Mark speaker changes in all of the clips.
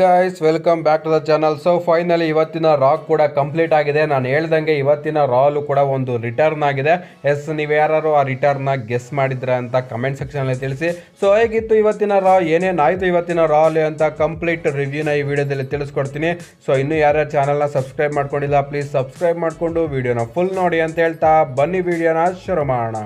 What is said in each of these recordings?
Speaker 1: Guys welcome back to the channel so finally ಇವತ್ತಿನ Raw ಕೂಡ complete ಆಗಿದೆ. ನಾನು ಹೇಳ್ದಂಗೆ ಇವತ್ತಿನ ರಾಲು ಕೂಡ ಒಂದು ರಿಟರ್ನ್ ಆಗಿದೆ. ಎಸ್ ನೀವು ಯಾರು ಆ ರಿಟರ್ನ ಗೆಸ್ ಮಾಡಿದ್ರೆ ಅಂತ ಕಮೆಂಟ್ ಸೆಕ್ಷನಲ್ಲಿ ತಿಳಿಸಿ. ಸೊ ಹೇಗಿತ್ತು ಇವತ್ತಿನ ರಾ ಏನೇನಾಯಿತು ಇವತ್ತಿನ ರಾಲ್ ಅಂತ ಕಂಪ್ಲೀಟ್ ರಿವ್ಯೂನ ಈ ವಿಡಿಯೋದಲ್ಲಿ ತಿಳಿಸ್ಕೊಡ್ತೀನಿ. ಸೊ ಇನ್ನೂ ಯಾರ್ಯಾರು ಚಾನಲ್ನ ಸಬ್ಸ್ಕ್ರೈಬ್ ಮಾಡ್ಕೊಂಡಿಲ್ಲ ಪ್ಲೀಸ್ ಸಬ್ಸ್ಕ್ರೈಬ್ ಮಾಡಿಕೊಂಡು, ವಿಡಿಯೋನ ಫುಲ್ ನೋಡಿ ಅಂತ ಹೇಳ್ತಾ ಬನ್ನಿ. ವಿಡಿಯೋನ ಶುರು ಮಾಡೋಣ.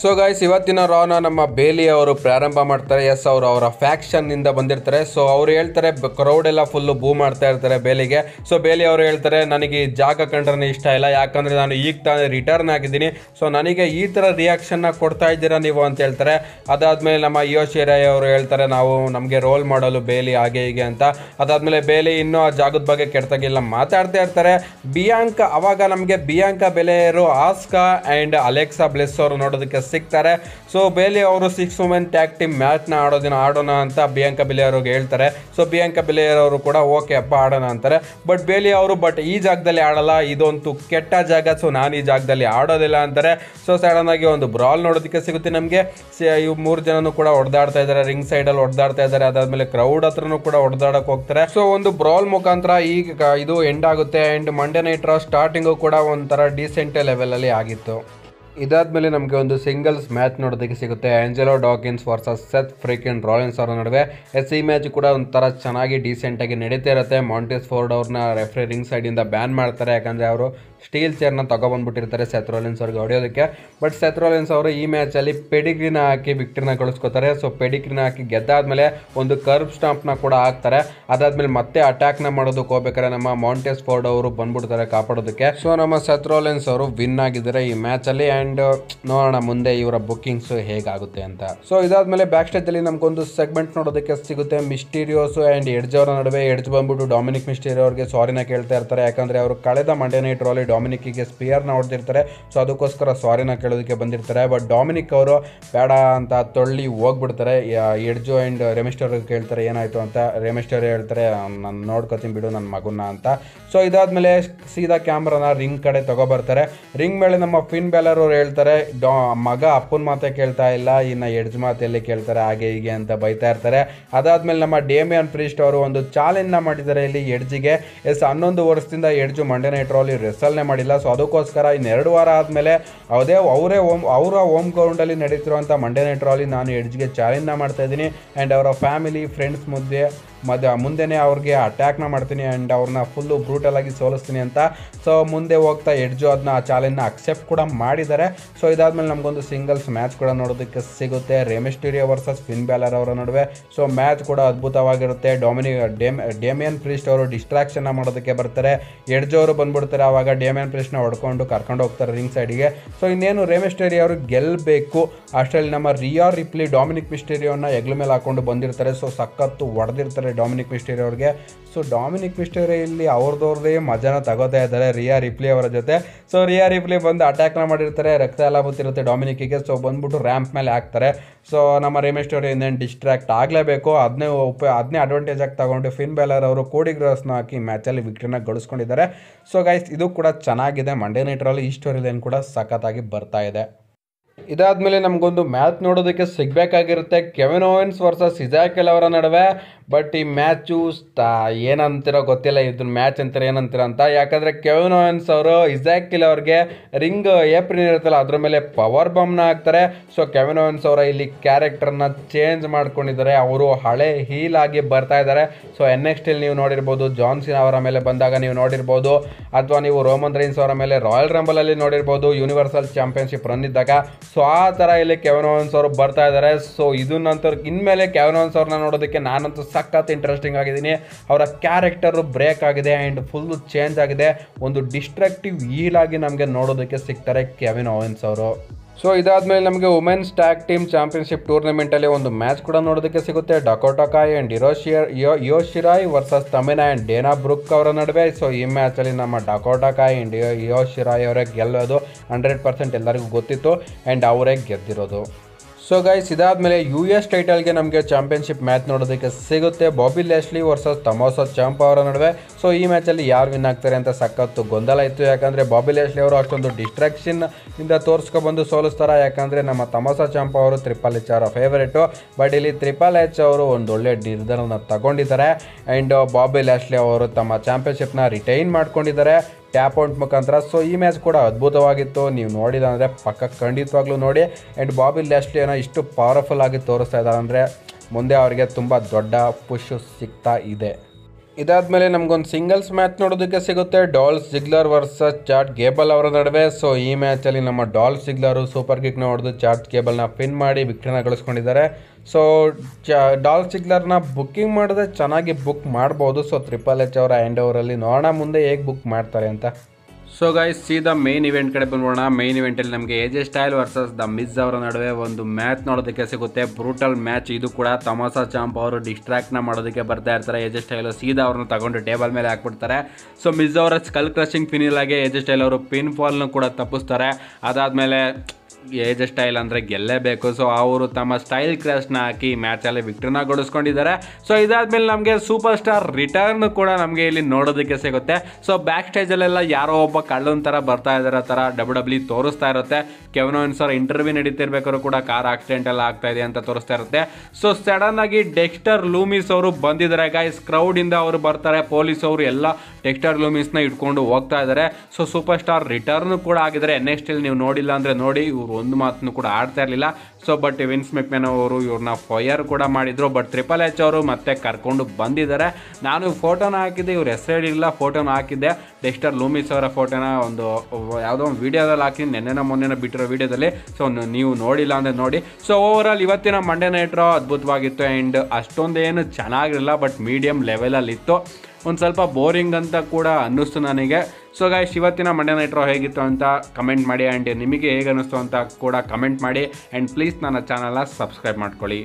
Speaker 1: ಸೊ ಗೈಸ್ ಇವತ್ತಿನ ರಾನ ನಮ್ಮ ಬೇಲಿ ಅವರು ಪ್ರಾರಂಭ ಮಾಡ್ತಾರೆ. ಎಸ್ ಅವರು ಅವರ ಫ್ಯಾಕ್ಷನ್ನಿಂದ ಬಂದಿರ್ತಾರೆ. ಸೊ ಅವ್ರು ಹೇಳ್ತಾರೆ ಕ್ರೌಡ್ ಎಲ್ಲ ಫುಲ್ ಬೂ ಮಾಡ್ತಾ ಇರ್ತಾರೆ ಬೇಲಿಗೆ. ಸೊ ಬೇಲಿ ಅವರು ಹೇಳ್ತಾರೆ, ನನಗೆ ಈ ಜಾಗ ಕಂಡ್ರೆ ಇಷ್ಟ ಇಲ್ಲ. ಯಾಕಂದ್ರೆ ನಾನು ಈಗ ತಾನೇ ರಿಟರ್ನ್ ಆಗಿದ್ದೀನಿ. ಸೊ ನನಗೆ ಈ ಥರ ರಿಯಾಕ್ಷನ್ನ ಕೊಡ್ತಾ ಇದ್ದೀರಾ ನೀವು? ಅಂತ ಹೇಳ್ತಾರೆ. ಅದಾದ್ಮೇಲೆ ನಮ್ಮ ಯೋಶಿರಾಯ್ ಅವರು ಹೇಳ್ತಾರೆ, ನಾವು ನಮಗೆ ರೋಲ್ ಮಾಡಲು ಬೇಲಿ ಹಾಗೆ ಹೀಗೆ ಅಂತ. ಅದಾದ್ಮೇಲೆ ಬೇಲಿ ಇನ್ನೂ ಆ ಜಾಗದ ಬಗ್ಗೆ ಕೆಡ್ತಾಗಿಲ್ಲ ಮಾತಾಡ್ತಾ ಇರ್ತಾರೆ. ಬಿಯಾಂಕ, ಅವಾಗ ನಮಗೆ Bianca Belair Asuka and Alexa Bliss ಅವರು ನೋಡೋದಕ್ಕೆ ಸಿಗ್ತಾರೆ. ಸೊ ಬೇಲಿ ಅವರು ಸಿಕ್ಸ್ ವುಮೆನ್ ಟ್ಯಾಗ್ ಟೀಮ್ ಮ್ಯಾಚ್ನ ಆಡೋದಿನ ಆಡೋಣ ಅಂತ ಬಿಯಾಂಕ ಅವ್ರಿಗೆ ಹೇಳ್ತಾರೆ. ಸೊ ಬಿಯಾಂಕ ಬಿಲಿಯರ್ ಅವರು ಕೂಡ ಓಕೆ ಅಪ್ಪ ಆಡೋಣ ಅಂತಾರೆ. ಬಟ್ ಬೇಲಿ ಅವರು ಬಟ್ ಈ ಜಾಗದಲ್ಲಿ ಆಡಲ್ಲ, ಇದೊಂದು ಕೆಟ್ಟ ಜಾಗ ಸೊ ನಾನು ಈ ಜಾಗದಲ್ಲಿ ಆಡೋದಿಲ್ಲ ಅಂತಾರೆ. ಸೊ ಸಡನ್ ಆಗಿ ಒಂದು ಬ್ರಾಲ್ ನೋಡೋದಕ್ಕೆ ಸಿಗುತ್ತೆ ನಮಗೆ. ಇವು ಮೂರು ಜನನು ಕೂಡ ಹೊಡೆದಾಡ್ತಾ ಇದ್ದಾರೆ ರಿಂಗ್ ಸೈಡಲ್ಲಿ ಹೊಡೆದಾಡ್ತಾ ಇದ್ದಾರೆ. ಅದಾದ್ಮೇಲೆ ಕ್ರೌಡ್ ಹತ್ರನೂ ಕೂಡ ಹೊಡೆದಾಡಕ್ಕೆ ಹೋಗ್ತಾರೆ. ಸೊ ಒಂದು ಬ್ರಾಲ್ ಮುಖಾಂತರ ಈಗ ಇದು ಎಂಡ್ ಆಗುತ್ತೆ. ಆ್ಯಂಡ್ ಮಂಡೇ ನೈಟ್ ಸ್ಟಾರ್ಟಿಂಗು ಕೂಡ ಒಂಥರ ಡೀಸೆಂಟ್ ಲೆವೆಲಲ್ಲಿ ಆಗಿತ್ತು. ಇದಾದ್ಮೇಲೆ ನಮಗೆ ಒಂದು ಸಿಂಗಲ್ಸ್ ಮ್ಯಾಚ್ ನೋಡೋದಕ್ಕೆ ಸಿಗುತ್ತೆ. Angelo Dawkins versus Seth Freakin Rollins ಅವರ ನಡುವೆ. ಎಸ್ ಈ ಮ್ಯಾಚ್ ಕೂಡ ಒಂಥರ ಚೆನ್ನಾಗಿ ಡೀಸೆಂಟಾಗಿ ನಡೀತಾ ಇರುತ್ತೆ. ಮಾಂಟಿಸ್ ಫೋರ್ಡ್ ಅವ್ರನ್ನ ರೆಫ್ರಿ ರಿಂಗ್ ಸೈಡಿಂದ ಬ್ಯಾನ್ ಮಾಡ್ತಾರೆ. ಯಾಕಂದರೆ ಅವರು ಸ್ಟೀಲ್ ಚೇರ್ನ ತಗೊಬಂದ್ಬಿಟ್ಟಿರ್ತಾರೆ ಸೆತ್ರೋಲಿನ್ಸ್ ಅವ್ರಿಗೆ ಹೊಡೆಯೋದಕ್ಕೆ. ಬಟ್ ಸೆತ್ರೋಲಿನ್ಸ್ ಅವರು ಈ ಮ್ಯಾಚಲ್ಲಿ ಪೆಡಿಗ್ರಿನ ಹಾಕಿ ವಿಕ್ಟ್ರಿನ ಕಳಿಸ್ಕೋತಾರೆ ಸೊ ಪೆಡಿಗ್ರಿನ ಹಾಕಿ ಗೆದ್ದಾದ್ಮೇಲೆ ಒಂದು ಕರ್ವ್ ಸ್ಟಾಂಪ್ನ ಕೂಡ ಹಾಕ್ತಾರೆ. ಅದಾದ್ಮೇಲೆ ಮತ್ತೆ ಅಟ್ಯಾಕ್ನ ಮಾಡೋದಕ್ಕೆ ಹೋಗ್ಬೇಕಾದ್ರೆ ನಮ್ಮ ಮೌಂಟೇಸ್ ಫೋರ್ಡ್ ಅವರು ಬಂದ್ಬಿಡ್ತಾರೆ ಕಾಪಾಡೋದಕ್ಕೆ. ಸೊ ನಮ್ಮ ಸೆತ್ರೋಲಿನ್ಸ್ ಅವರು ವಿನ್ ಆಗಿದ್ದಾರೆ ಈ ಮ್ಯಾಚಲ್ಲಿ ಆ್ಯಂಡ್ ನೋಡೋಣ ಮುಂದೆ ಇವರ ಬುಕ್ಕಿಂಗ್ಸ್ ಹೇಗಾಗುತ್ತೆ ಅಂತ. ಸೊ ಇದಾದ್ಮೇಲೆ ಬ್ಯಾಕ್ ಸ್ಟೇಜಲ್ಲಿ ನಮ್ಗೊಂದು ಸೆಗ್ಮೆಂಟ್ ನೋಡೋದಕ್ಕೆ ಸಿಗುತ್ತೆ. ಮಿಸ್ಟೀರಿಯೋಸ್ ಆ್ಯಂಡ್ ಎಡ್ಜ್ ಅವರ ನಡುವೆ ಎಡ್ಜ್ ಬಂದ್ಬಿಟ್ಟು ಡೊಮಿನಿಕ್ ಮಿಸ್ಟೀರಿಯೋ ಅವ್ರಿಗೆ ಸಾರಿನ ಕೇಳ್ತಾ ಇರ್ತಾರೆ. ಯಾಕಂದ್ರೆ ಅವರು ಕಳೆದ ಮಂಡೇ ನೈಟ್ ರಾಲಿ ಡೊಮಿನಿಕ್ಗೆ ಸ್ಪಿಯರ್ನ ಹೊಡೆದಿರ್ತಾರೆ. ಸೊ ಅದಕ್ಕೋಸ್ಕರ ಸಾರಿನ ಕೇಳೋದಕ್ಕೆ ಬಂದಿರ್ತಾರೆ. ಬಟ್ ಡಾಮಿನಿಕ್ ಅವರು, ಬೇಡ ಅಂತ ತೊಳ್ಳಿ ಹೋಗ್ಬಿಡ್ತಾರೆ. ಎಡ್ಜು ಆ್ಯಂಡ್ ರೆಮಿಸ್ಟರ್ ಕೇಳ್ತಾರೆ, ಏನಾಯಿತು ಅಂತ. ರೆಮಿಸ್ಟರ್ ಹೇಳ್ತಾರೆ, ನಾನು ನೋಡ್ಕೊತೀನಿ ಬಿಡು ನನ್ನ ಮಗುನ ಅಂತ. ಸೊ ಇದಾದ್ಮೇಲೆ ಸೀದಾ ಕ್ಯಾಮ್ರಾನ ರಿಂಗ್ ಕಡೆ ತಗೊಬರ್ತಾರೆ. ರಿಂಗ್ ಮೇಲೆ ನಮ್ಮ ಫಿನ್ ಬ್ಯಾಲರ್ ಅವ್ರು ಹೇಳ್ತಾರೆ, ಡಾ, ಮಗ ಅಪ್ಪನ ಮಾತೆ ಕೇಳ್ತಾ ಇಲ್ಲ. ಇನ್ನು ಎಡ್ಜ್ ಮಾತೆಲ್ಲಿ ಕೇಳ್ತಾರೆ? ಹಾಗೆ, ಹೀಗೆ ಅಂತ ಬೈತಾ ಇರ್ತಾರೆ. ಅದಾದ್ಮೇಲೆ ನಮ್ಮ ಡೇಮಿಯನ್ ಪ್ರೀಸ್ಟ್ ಅವರು ಒಂದು ಚಾಲೆಂಜ್ನ ಮಾಡಿದ್ದಾರೆ ಇಲ್ಲಿ ಎಡ್ಜಿಗೆ. ಎಸ್, ಹನ್ನೊಂದು ವರ್ಷದಿಂದ ಎಡ್ಜು ಮಂಡೇ ನೈಟ್ ರೋಲಿ ರೆಸಲ್ನೇ ಮಾಡಿಲ್ಲ. ಸೊ ಅದಕ್ಕೋಸ್ಕರ ಇನ್ನೆರಡು ವಾರ ಆದಮೇಲೆ ಅದೇ ಅವರೇ ಓಮ್ ಅವರ ಓಮ್ ಗ್ರೌಂಡಲ್ಲಿ ನಡೀತಿರುವಂಥ ಮಂಡೇ ನೈಟ್ ರಾಲಿ ನಾನು ಎಡ್ಜ್ಗೆ ಚಾಲೆಂಜ್ನ ಮಾಡ್ತಾ ಇದ್ದೀನಿ. ಆ್ಯಂಡ್ ಅವರ ಫ್ಯಾಮಿಲಿ ಫ್ರೆಂಡ್ಸ್ ಮುದ್ದೆ ಮದ ಮುಂದೆನೇ ಅವ್ರಿಗೆ ಅಟ್ಯಾಕ್ನ ಮಾಡ್ತೀನಿ ಆ್ಯಂಡ್ ಅವ್ರನ್ನ ಫುಲ್ಲು ಬ್ರೂಟಲ್ ಆಗಿ ಸೋಲಿಸ್ತೀನಿ ಅಂತ. ಸೊ ಮುಂದೆ ಹೋಗ್ತಾ ಎಡ್ಜು ಅದನ್ನ ಆ ಚಾಲೆಂಜ್ನ ಅಕ್ಸೆಪ್ಟ್ ಕೂಡ ಮಾಡಿದ್ದಾರೆ. ಸೊ ಇದಾದ್ಮೇಲೆ ನಮಗೊಂದು ಸಿಂಗಲ್ಸ್ ಮ್ಯಾಚ್ ಕೂಡ ನೋಡೋದಕ್ಕೆ ಸಿಗುತ್ತೆ. ರೇಮಿಸ್ಟೀರಿಯೋ ವರ್ಸಸ್ ಫಿನ್ ಬ್ಯಾಲರ್ ಅವರ ನಡುವೆ. ಸೊ ಮ್ಯಾಚ್ ಕೂಡ ಅದ್ಭುತವಾಗಿರುತ್ತೆ. ಡೊಮಿನಿ ಡೇಮ್ ಡೇಮಿಯನ್ ಪ್ರೀಸ್ಟ್ ಅವರು ಡಿಸ್ಟ್ರಾಕ್ಷನ್ನ ಮಾಡೋದಕ್ಕೆ ಬರ್ತಾರೆ. ಎಡ್ಜ್ ಅವರು ಬಂದ್ಬಿಡ್ತಾರೆ ಆವಾಗ ಡೇಮಿಯನ್ ಪ್ರೀಸ್ಟ್ನ ಹೊಡ್ಕೊಂಡು ಕರ್ಕೊಂಡು ಹೋಗ್ತಾರೆ ರಿಂಗ್ ಸೈಡಿಗೆ ಸೊ ಇನ್ನೇನು ರೇಮಿಸ್ಟೇರಿ ಅವರು ಗೆಲ್ಲಬೇಕು ಅಷ್ಟರಲ್ಲಿ ನಮ್ಮ ರಿಯಾ ರಿಪ್ಲಿ ಡಾಮಿನಿಕ್ ಮಿಸ್ಟೇರಿಯೋನ ಎಗ್ಲ ಮೇಲೆ ಹಾಕೊಂಡು ಬಂದಿರ್ತಾರೆ. ಸೊ ಸಖತ್ತು ಹೊಡೆದಿರ್ತಾರೆ ಡಾಮಿನಿಕ್ ಮಿಸ್ಟೇರಿ ಅವ್ರಿಗೆ. ಸೊ ಡಾಮಿನಿಕ್ ಮಿಸ್ಟೇರಿ ಇಲ್ಲಿ ಅವ್ರದವ್ರದೇ ಮಜಾನ ತಗೋತಾ ಇದ್ದಾರೆ ರಿಯಾ ರಿಪ್ಲಿ ಅವರ ಜೊತೆ. ಸೊ ರಿಯಾ ರಿಪ್ಲಿ ಬಂದು ಅಟ್ಯಾಕ್ನ ಮಾಡಿರ್ತಾರೆ, ರಕ್ತ ಎಲ್ಲ ಬತ್ತಿರುತ್ತೆ ಡಾಮಿನಿಕ್ಕಿಗೆ ಸೊ ಬಂದ್ಬಿಟ್ಟು ರ್ಯಾಂಪ್ ಮೇಲೆ ಹಾಕ್ತಾರೆ. ಸೊ ನಮ್ಮ ರೇಮಿಸ್ಟೋರಿ ಇನ್ನೇನು ಡಿಸ್ಟ್ರಾಕ್ಟ್ ಆಗಲೇಬೇಕು. ಅದನ್ನೇ ಉಪ ಅದನ್ನೇ ಅಡ್ವಾಂಟೇಜ್ ಆಗಿ ತಗೊಂಡು ಫಿನ್ ಬೇಲರ್ ಅವರು ಕೋಡಿ ಗ್ರಾಸ್ನ ಹಾಕಿ ಮ್ಯಾಚಲ್ಲಿ ವಿಕ್ಟ್ರಿನ ಗಳಿಸ್ಕೊಂಡಿದ್ದಾರೆ. ಸೊ ಗೈಸ್ ಇದು ಕೂಡ ಚೆನ್ನಾಗಿದೆ. ಮಂಡೇ ನೈಟ್ರಲ್ಲಿ ಈ ಸ್ಟೋರಿ ಲೈನ್ ಕೂಡ ಸಖತ್ತಾಗಿ ಬರ್ತಾ ಇದೆ. ಇದಾದ್ಮೇಲೆ ನಮಗೊಂದು ಮ್ಯಾಚ್ ನೋಡೋದಕ್ಕೆ ಸಿಗಬೇಕಾಗಿರುತ್ತೆ. ಕೆವಿನ್ ಓವೆನ್ಸ್ ವರ್ಸಸ್ ಇಜಾಕೆಲ್ ಅವರ ನಡುವೆ. ಬಟ್ ಈ ಮ್ಯಾಚು ಏನಂತೀರೋ ಗೊತ್ತಿಲ್ಲ ಇದನ್ನ ಮ್ಯಾಚ್ ಅಂತಾರೆ ಏನಂತೀರ ಅಂತ. ಯಾಕಂದರೆ ಕೆವಿನ್ ಓವೆನ್ಸ್ ಅವರು ಕಿಲ್ ಅವ್ರಿಗೆ ರಿಂಗ್ ಏಪ್ರಿಲ್ ಇರುತ್ತಲ್ಲ, ಅದ್ರ ಮೇಲೆ ಪವರ್ ಬಾಂಬ್ನ ಹಾಕ್ತಾರೆ. ಸೊ ಕೆವಿನ್ ಓವೆನ್ಸ್ ಅವರ ಇಲ್ಲಿ ಕ್ಯಾರೆಕ್ಟರ್ನ ಚೇಂಜ್ ಮಾಡ್ಕೊಂಡಿದ್ದಾರೆ. ಅವರು ಹಳೆ ಹೀಲ್ ಆಗಿ ಬರ್ತಾ ಇದ್ದಾರೆ. ಸೊ ಎನ್ ಎಕ್ಸ್ ನೀವು ನೋಡಿರ್ಬೋದು ಜಾನ್ಸಿನ್ ಅವರ ಮೇಲೆ ಬಂದಾಗ ನೀವು ನೋಡಿರ್ಬೋದು, ಅಥವಾ ನೀವು ರೋಮನ್ ರೈನ್ಸ್ ಅವರ ಮೇಲೆ ರಾಯಲ್ ರಂಬಲಲ್ಲಿ ನೋಡಿರ್ಬೋದು ಯೂನಿವರ್ಸಲ್ ಚಾಂಪಿಯನ್ಶಿಪ್ ರನ್ ಇದ್ದಾಗ. ಸೊ ಆ ಥರ ಇಲ್ಲಿ ಕೆವಿನ್ ಓವೆನ್ಸ್ ಅವರು ಬರ್ತಾ ಇದ್ದಾರೆ. ಸೊ ಇದನ್ನಂತೂ ಇನ್ಮೇಲೆ ಕೆವಿನ್ ಓವೆನ್ಸ್ ಅವ್ರನ್ನ ನೋಡೋದಕ್ಕೆ ನಾನಂತೂ ಸಖತ್ ಇಂಟ್ರೆಸ್ಟಿಂಗ್ ಆಗಿದ್ದೀನಿ. ಅವರ ಕ್ಯಾರೆಕ್ಟರು ಬ್ರೇಕ್ ಆಗಿದೆ ಆ್ಯಂಡ್ ಫುಲ್ಲು ಚೇಂಜ್ ಆಗಿದೆ. ಒಂದು ಡಿಸ್ಟ್ರಕ್ಟಿವ್ ಆಗಿ ನಮಗೆ ನೋಡೋದಕ್ಕೆ ಸಿಗ್ತಾರೆ ಕೆವಿನ್ ಓವೆನ್ಸ್ ಅವರು. ಸೊ ಇದಾದ್ಮೇಲೆ ನಮಗೆ ವುಮೆನ್ಸ್ ಟ್ಯಾಗ್ ಟೀಮ್ ಚಾಂಪಿಯನ್ಶಿಪ್ ಟೂರ್ನಮೆಂಟಲ್ಲಿ ಒಂದು ಮ್ಯಾಚ್ ಕೂಡ ನೋಡೋದಕ್ಕೆ ಸಿಗುತ್ತೆ. ಡಕೋಟಕಾಯ್ ಆ್ಯಂಡ್ ಇರೋಶಿಯರ್ ಯೋಶಿರಾಯ್ versus Tamina and Dana Brooke ಅವರ ನಡುವೆ. ಸೊ ಈ ಮ್ಯಾಚಲ್ಲಿ ನಮ್ಮ ಡಕೋಟಕಾಯ್ ಆ್ಯಂಡ್ ಯೋಶಿರಾಯ್ ಅವರೇ ಗೆಲ್ಲೋದು. ಹಂಡ್ರೆಡ್ ಪರ್ಸೆಂಟ್ ಎಲ್ಲರಿಗೂ ಗೊತ್ತಿತ್ತು. ಆ್ಯಂಡ್ ಅವರೇ ಗೆದ್ದಿರೋದು. ಸೊ ಗೈಸ್ ಇದಾದ್ಮೇಲೆ ಯು ಎಸ್ ಟೈಟಲ್ಗೆ ನಮಗೆ ಚಾಂಪಿಯನ್ಶಿಪ್ ಮ್ಯಾಚ್ ನೋಡೋದಕ್ಕೆ ಸಿಗುತ್ತೆ. Bobby Lashley versus Tommaso Ciampa ಅವರ ನಡುವೆ. ಸೊ ಈ ಮ್ಯಾಚಲ್ಲಿ ಯಾರು ವಿನ್ ಆಗ್ತಾರೆ ಅಂತ ಸಖತ್ತು ಗೊಂದಲ ಇತ್ತು. ಯಾಕಂದರೆ ಬಾಬಿ ಲ್ಯಾಶ್ಲಿ ಅವರು ಅಷ್ಟೊಂದು ಡಿಸ್ಟ್ರಾಕ್ಷನ್ ಇಂದ ತೋರಿಸ್ಕೊಬಂದು ಸೋಲಿಸ್ತಾರೆ. ಯಾಕಂದರೆ ನಮ್ಮ ತಮೋಸ ಚಾಂಪ್ ಅವರು ತ್ರಿಪಲ್ ಎಚ್ ಅವರ ಫೇವರೇಟು ಬಟ್ ಇಲ್ಲಿ ತ್ರಿಪಲ್ ಎಚ್ ಅವರು ಒಂದು ಒಳ್ಳೆ ನಿರ್ಧಾರನ ತಗೊಂಡಿದ್ದಾರೆ. ಆ್ಯಂಡ್ ಬಾಬಿ ಲ್ಯಾಶ್ಲಿ ಅವರು ತಮ್ಮ ಚಾಂಪಿಯನ್ಶಿಪ್ನ ರಿಟೈನ್ ಮಾಡ್ಕೊಂಡಿದ್ದಾರೆ. ಟ್ಯಾಪ್ ಔಟ್ ಮುಖಾಂತರ ಸೊ ಈ ಮ್ಯಾಚ್ ಕೂಡ ಅದ್ಭುತವಾಗಿತ್ತು. ನೀವು ನೋಡಿದ ಅಂದರೆ ಪಕ್ಕ ಖಂಡಿತವಾಗ್ಲೂ ನೋಡಿ. ಆ್ಯಂಡ್ ಬಾಬಿ ಲ್ಯಾಶ್ಲಿಯನ್ನು ಇಷ್ಟು ಪವರ್ಫುಲ್ ಆಗಿ ತೋರಿಸ್ತಾ ಇದ್ದಾರೆ ಅಂದರೆ ಮುಂದೆ ಅವರಿಗೆ ತುಂಬ ದೊಡ್ಡ ಪುಷ್ ಸಿಗ್ತಾ ಇದೆ. ಇದಾದ್ಮೇಲೆ ನಮಗೊಂದು ಸಿಂಗಲ್ಸ್ ಮ್ಯಾಚ್ ನೋಡೋದಕ್ಕೆ ಸಿಗುತ್ತೆ. Dolph Ziggler versus Chad Gable ಅವರ ನಡುವೆ. ಸೊ, ಈ ಮ್ಯಾಚಲ್ಲಿ ನಮ್ಮ ಡಾಲ್ಸ್ ಸಿಗ್ಲರು ಸೂಪರ್ ಕಿಕ್ನ ಹೊಡೆದು ಚಾಟ್ ಗೇಬಲ್ನ ಪಿನ್ ಮಾಡಿ ವಿಕ್ಟ್ರಿನ ಗಳಿಸ್ಕೊಂಡಿದ್ದಾರೆ. ಸೊ, ಚ ಡಾಲ್ ಸಿಗ್ಲರ್ನ ಬುಕ್ಕಿಂಗ್ ಮಾಡಿದ್ರೆ ಚೆನ್ನಾಗಿ ಬುಕ್ ಮಾಡ್ಬೋದು. ಸೊ ತ್ರಿಪಲ್ ಎಚ್ ಅವರ ಹ್ಯಾಂಡ್ ಓವರಲ್ಲಿ ನೋಡೋಣ ಮುಂದೆ ಹೇಗೆ ಬುಕ್ ಮಾಡ್ತಾರೆ ಅಂತ. ಸೊ ಗೈಸ್ ಸೀದಾ ಮೇನ್ ಇವೆಂಟ್ ಕಡೆ ಬಂದ್ಬೋಣ ಮೇನ್ ಇವೆಂಟಲ್ಲಿ ನಮಗೆ AJ Styles versus the Miz ಅವರ ನಡುವೆ ಒಂದು ಮ್ಯಾಚ್ ನೋಡೋದಕ್ಕೆ ಸಿಗುತ್ತೆ. ಬ್ರೂಟಲ್ ಮ್ಯಾಚ್ ಇದು ಕೂಡ ತಮಾಸಾ ಚಾಂಪ್ ಅವರು ಡಿಸ್ಟ್ರಾಕ್ಟ್ನ ಮಾಡೋದಕ್ಕೆ ಬರ್ತಾ ಇರ್ತಾರೆ. ಎಜೆ ಸ್ಟೈಲ್ ಸೀದಾ ಅವ್ರನ್ನ ತಗೊಂಡು ಟೇಬಲ್ ಮೇಲೆ ಹಾಕ್ಬಿಡ್ತಾರೆ. ಸೊ ಮಿಸ್ ಅವರ ಸ್ಕಲ್ ಕ್ರಶಿಂಗ್ ಫಿನಿಲ್ ಆಗಿ ಎಜೆ ಸ್ಟೈಲ್ ಅವರು ಪಿನ್ ಫಾಲ್ನ ಕೂಡ ತಪ್ಪಿಸ್ತಾರೆ. ಅದಾದಮೇಲೆ ಏಜ್ ಸ್ಟೈಲ್ ಅಂದರೆ ಗೆಲ್ಲೇಬೇಕು. ಸೊ ಅವರು ತಮ್ಮ ಸ್ಟೈಲ್ ಕ್ರಾಸ್ನ ಹಾಕಿ ಮ್ಯಾಚಲ್ಲಿ ವಿಕ್ಟ್ರಿನ ಗಳಿಸ್ಕೊಂಡಿದ್ದಾರೆ ಸೊ ಇದಾದ್ಮೇಲೆ ನಮಗೆ ಸೂಪರ್ ಸ್ಟಾರ್ ರಿಟರ್ನ್ ಕೂಡ ನಮಗೆ ಇಲ್ಲಿ ನೋಡೋದಕ್ಕೆ ಸಿಗುತ್ತೆ. ಸೊ ಬ್ಯಾಕ್ ಸ್ಟೇಜಲ್ಲೆಲ್ಲ ಯಾರೋ ಒಬ್ಬ ಕಳ್ಳನ ಥರ ಬರ್ತಾ ಇದ್ದಾರೆ ಥರ ಡಬ್ಲ್ಯೂ ಡಬ್ಲ್ಯೂ ತೋರಿಸ್ತಾ ಇರುತ್ತೆ. ಕೆವನೋನ್ ಸರ್ ಇಂಟರ್ವ್ಯೂ ನಡೀತಿರ್ಬೇಕಾದ್ರು ಕೂಡ ಕಾರ್ ಆಕ್ಸಿಡೆಂಟ್ ಎಲ್ಲ ಆಗ್ತಾ ಇದೆ ಅಂತ ತೋರಿಸ್ತಾ ಇರುತ್ತೆ. ಸೊ ಸಡನ್ ಆಗಿ ಡೆಕ್ಸ್ಟರ್ ಲೂಮಿಸ್ ಅವರು ಬಂದಿದ್ದಾರೆ. ಗೈಸ್ ಇಂದ ಅವರು ಬರ್ತಾರೆ. ಪೊಲೀಸ್ ಅವರು ಎಲ್ಲ ಡೆಕ್ಸ್ಟರ್ ಲೂಮಿಸ್ನ ಇಟ್ಕೊಂಡು ಹೋಗ್ತಾ ಇದ್ದಾರೆ ಸೊ ಸೂಪರ್ ಸ್ಟಾರ್ ರಿಟರ್ನ್ ಕೂಡ ಆಗಿದ್ದಾರೆ ನೆಕ್ಸ್ಟ್ ಇಲ್ಲಿ ನೀವು ನೋಡಿಲ್ಲ ಅಂದರೆ ನೋಡಿ, ಇವರು ಒಂದು ಮಾತನ್ನು ಕೂಡ ಆಡ್ತಾ ಇರಲಿಲ್ಲ. ಸೊ ಬಟ್ ವಿನ್ಸ್ ಮೆಕ್ಮೆನ್ ಅವರು ಇವ್ರನ್ನ ಫೈಯರ್ ಕೂಡ ಮಾಡಿದ್ರು. ಬಟ್ ಟ್ರಿಪಲ್ ಎಚ್ ಅವರು ಮತ್ತೆ ಕರ್ಕೊಂಡು ಬಂದಿದ್ದಾರೆ. ನಾನು ಫೋಟೋನ ಹಾಕಿದ್ದೆ, ಇವ್ರ ಹೆಸರು ಹೇಳಿಲ್ಲ ಫೋಟೋನ ಹಾಕಿದ್ದೆ. ಡೆಸ್ಟರ್ ಲೂಮಿಸ್ ಅವರ ಫೋಟೋನ ಒಂದು, ಯಾವುದೋ ಒಂದು ವೀಡಿಯೋದಲ್ಲಿ ಹಾಕಿ ನೆನ್ನೆನ ಮೊನ್ನೆನ ಬಿಟ್ಟಿರೋ ವೀಡಿಯೋದಲ್ಲಿ. ಸೊ ನೀವು ನೋಡಿಲ್ಲ ಅಂದರೆ ನೋಡಿ. ಸೊ ಓವರ್ ಇವತ್ತಿನ ಮಂಡೇ ನೈಟ್ರೋ ಅದ್ಭುತವಾಗಿತ್ತು ಆ್ಯಂಡ್ ಅಷ್ಟೊಂದೇನು ಚೆನ್ನಾಗಿರಲಿಲ್ಲ ಬಟ್ ಮೀಡಿಯಮ್ ಲೆವೆಲಲ್ಲಿತ್ತು ಒಂದು ಸ್ವಲ್ಪ ಬೋರಿಂಗ್ ಅಂತ ಕೂಡ ಅನ್ನಿಸ್ತು ನನಗೆ. ಸೊ ಗಾಯ್ಸ್ ಇವತ್ತಿನ ಮಂಡ್ಯ ನೈಟ್ರೋ ಹೇಗಿತ್ತು ಅಂತ ಕಮೆಂಟ್ ಮಾಡಿ ಆ್ಯಂಡ್ ನಿಮಗೆ ಹೇಗೆ ಅನ್ನಿಸ್ತು ಅಂತ ಕೂಡ ಕಮೆಂಟ್ ಮಾಡಿ. ಆ್ಯಂಡ್ ಪ್ಲೀಸ್ ನನ್ನ ಚಾನಲ್ನ ಸಬ್ಸ್ಕ್ರೈಬ್ ಮಾಡ್ಕೊಳ್ಳಿ.